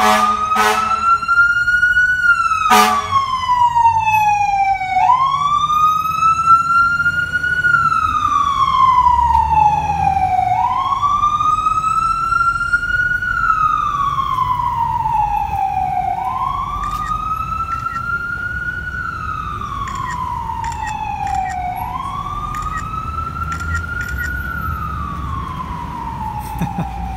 Ha ha.